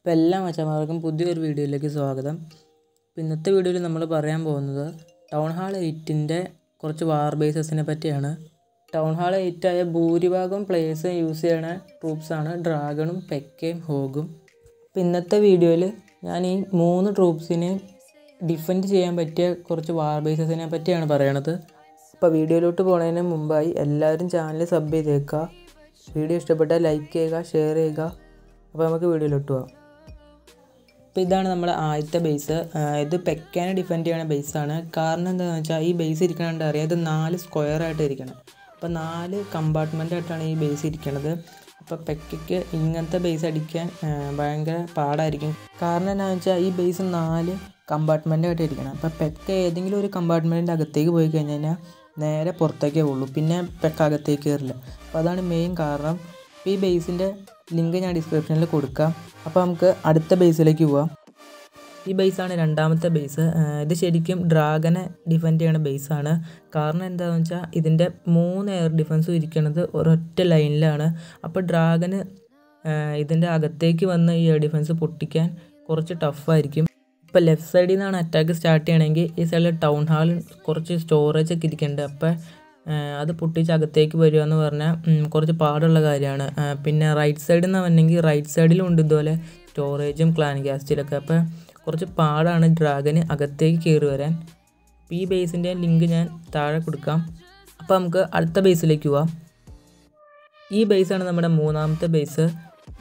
അപ്പോൾ എല്ലാ മച്ചന്മാർക്കും പുതിയൊരു വീഡിയോയിലേക്ക് സ്വാഗതം. ഇന്നത്തെ വീഡിയോയിൽ നമ്മൾ പറയാൻ പോകുന്നത് ടൗൺ ഹാൾ എയ്റ്റിന്റെ കുറച്ച് വാർ ബേസസിനെ പറ്റിയാണ്. ടൗൺ ഹാൾ എയ്റ്റായ ഭൂരിഭാഗം പ്ലേയേഴ്സ് യൂസ് ചെയ്യണ ട്രൂപ്സാണ് ഡ്രാഗണും പെക്കയും ഹോഗും അപ്പോൾ ഇന്നത്തെ വീഡിയോയിൽ ഞാൻ ഈ മൂന്ന് ട്രൂപ്സിനെ ഡിഫെൻഡ് ചെയ്യാൻ പറ്റിയ കുറച്ച് വാർ ബേസസിനെ പറ്റിയാണ് പറയണത്. അപ്പോൾ വീഡിയോയിലോട്ട് പോകുന്നതിന് മുമ്പായി എല്ലാവരും ചാനൽ സബ് ചെയ്തേക്കുക. വീഡിയോ ഇഷ്ടപ്പെട്ടാൽ ലൈക്ക് ചെയ്യുക ഷെയർ ചെയ്യുക. അപ്പോൾ നമുക്ക് വീഡിയോയിലോട്ട് പോകാം അപ്പോൾ ഇതാണ് നമ്മുടെ ആദ്യത്തെ ബേസ് ഇത് പെക്കാനെ ഡിഫെൻഡ് ചെയ്യണ ബേസാണ് കാരണം എന്താണെന്ന് വെച്ചാൽ ഈ ബേസ് ഇരിക്കണത് അറിയാം. ഇത് നാല് സ്ക്വയർ ആയിട്ട് ഇരിക്കണം. അപ്പോൾ നാല് കമ്പാർട്ട്മെന്റ് ആയിട്ടാണ് ഈ ബേസ് ഇരിക്കണത്. അപ്പോൾ പെക്കയ്ക്ക് ഇങ്ങനത്തെ ബേസ് അടിക്കാൻ ഭയങ്കര പാടായിരിക്കും. കാരണം എന്താണെന്ന് വെച്ചാൽ ഈ ബേസ് നാല് കമ്പാർട്ട്മെന്റ് ആയിട്ട് ഇരിക്കണം. അപ്പോൾ പെക്ക ഏതെങ്കിലും ഒരു കമ്പാർട്ട്മെന്റിന്റെ അകത്തേക്ക് പോയി കഴിഞ്ഞ് കഴിഞ്ഞാൽ നേരെ പുറത്തേക്കേ ഉള്ളൂ. പിന്നെ പെക്ക അകത്തേക്ക് കയറില്ല അപ്പോൾ അതാണ് മെയിൻ കാരണം. അപ്പോൾ ഈ ബേസിന്റെ ലിങ്ക് ഞാൻ ഡിസ്ക്രിപ്ഷനിൽ കൊടുക്കാം. അപ്പോൾ നമുക്ക് അടുത്ത ബേസിലേക്ക് പോവാം. ഈ ബേസാണ് രണ്ടാമത്തെ ബേസ്. ഇത് ശരിക്കും ഡ്രാഗനെ ഡിഫെൻഡ് ചെയ്യണ ബേസാണ്. കാരണം എന്താണെന്ന് വെച്ചാൽ ഇതിന്റെ മൂന്ന് എയർ ഡിഫൻസും ഇരിക്കുന്നത് ഒരൊറ്റ ലൈനിലാണ്. അപ്പോൾ ഡ്രാഗന് ഇതിന്റെ അകത്തേക്ക് വന്ന് ഈ എയർ ഡിഫൻസ് പൊട്ടിക്കാൻ കുറച്ച് ടഫായിരിക്കും. ഇപ്പോൾ ലെഫ്റ്റ് സൈഡിൽ നിന്നാണ് അറ്റാക്ക് സ്റ്റാർട്ട് ചെയ്യണമെങ്കിൽ ഈ സൈഡിൽ ടൗൺ ഹാളിൽ കുറച്ച് സ്റ്റോറേജ് ഒക്കെ ഇരിക്കുന്നുണ്ട് അപ്പോൾ അത് പൊട്ടിച്ച് അകത്തേക്ക് വരിക എന്ന് പറഞ്ഞാൽ കുറച്ച് പാടുള്ള കാര്യമാണ്. പിന്നെ റൈറ്റ് സൈഡിൽ നിന്ന് വന്നെങ്കിൽ റൈറ്റ് സൈഡിലും ഉണ്ട് ഇതുപോലെ സ്റ്റോറേജും ക്ലാൻ ഗ്യാസ്റ്റിലൊക്കെ അപ്പോൾ കുറച്ച് പാടാണ് ഡ്രാഗന് അകത്തേക്ക് കയറി വരാൻ. ഈ ബേസിന്റെ ലിങ്ക് ഞാൻ താഴെ കൊടുക്കാം. അപ്പോൾ നമുക്ക് അടുത്ത ബേസിലേക്ക് പോവാം. ഈ ബേസാണ് നമ്മുടെ മൂന്നാമത്തെ ബേസ്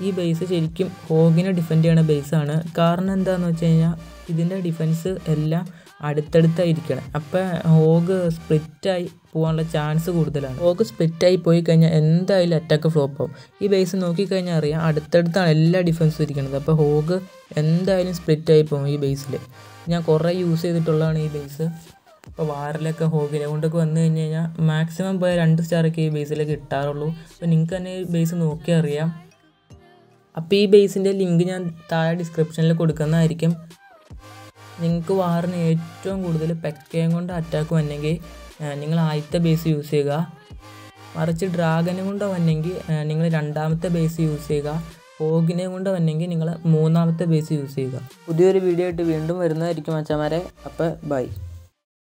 ഈ ബേസ് ശരിക്കും ഹോഗിനെ ഡിഫെൻഡ് ചെയ്യണ ബേസാണ് കാരണം എന്താണെന്ന് വെച്ച് കഴിഞ്ഞാൽ ഇതിന്റെ ഡിഫെൻസ് എല്ലാം അടുത്തടുത്തായിരിക്കണം. അപ്പോൾ ഹോഗ് സ്പ്ലിറ്റായി പോകാനുള്ള ചാൻസ് കൂടുതലാണ്. ഹോഗ് സ്പ്ലിറ്റായി പോയി കഴിഞ്ഞാൽ എന്തായാലും അറ്റാക്ക് ഫ്ലോപ്പ് ആവും. ഈ ബേസ് നോക്കിക്കഴിഞ്ഞാൽ അറിയാം അടുത്തടുത്താണ് എല്ലാ ഡിഫൻസും ഇരിക്കുന്നത്. അപ്പോൾ ഹോഗ് എന്തായാലും സ്പ്ലിറ്റായി പോകും ഈ ബേസിൽ ഞാൻ കുറേ യൂസ് ചെയ്തിട്ടുള്ളതാണ് ഈ ബേസ് ഇപ്പോൾ വാറിലൊക്കെ ഹോഗ് കൊണ്ടൊക്കെ വന്നു കഴിഞ്ഞ് കഴിഞ്ഞാൽ മാക്സിമം പോയ രണ്ട് സ്റ്റാറൊക്കെ ഈ ബേസിലേക്ക് കിട്ടാറുള്ളൂ. അപ്പോൾ നിങ്ങൾക്ക് തന്നെ ഈ ബേസ് നോക്കി അറിയാം അപ്പോൾ ഈ ബേസിന്റെ ലിങ്ക് ഞാൻ താഴെ ഡിസ്ക്രിപ്ഷനിൽ കൊടുക്കുന്നതായിരിക്കും. നിങ്ങൾക്ക് വാറിന് ഏറ്റവും കൂടുതൽ പെക്കയും കൊണ്ട് അറ്റാക്ക് വന്നെങ്കിൽ നിങ്ങൾ ആദ്യത്തെ ബേസ് യൂസ് ചെയ്യുക. മറിച്ച് ഡ്രാഗനും കൊണ്ട് വന്നെങ്കിൽ നിങ്ങൾ രണ്ടാമത്തെ ബേസ് യൂസ് ചെയ്യുക. ഫോഗിനെ കൊണ്ട് വന്നെങ്കിൽ നിങ്ങൾ മൂന്നാമത്തെ ബേസ് യൂസ് ചെയ്യുക. പുതിയൊരു വീഡിയോ ആയിട്ട് വീണ്ടും വരുന്നതായിരിക്കും അച്ഛന്മാരെ അപ്പോൾ ബൈ